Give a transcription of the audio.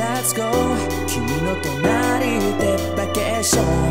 Let's go 君の隣でバケーション。